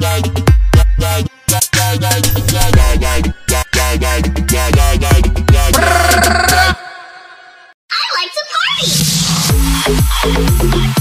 I like to party!